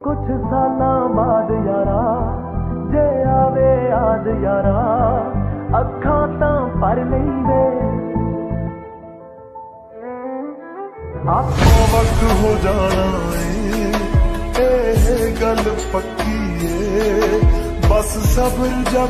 ਕੁਛ ਸਾਲਾਂ ਬਾਅਦ ਯਾਰਾ, ਜੇ ਆਵੇ ਯਾਦ ਯਾਰਾ, ਅੱਖਾਂ ਤਾਂ ਭਰ ਲੈਂਦੇ ਆਖੋ ਵਕਤ ਹੋ ਜਾਣਾ ਏ, ਇਹ ਗੱਲ ਪੱਕੀ ਏ, ਬਸ ਸਬਰ ਜਾ